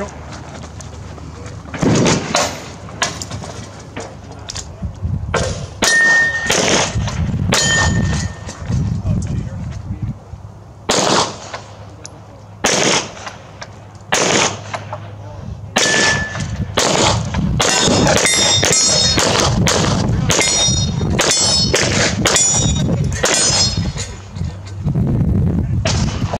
Cool.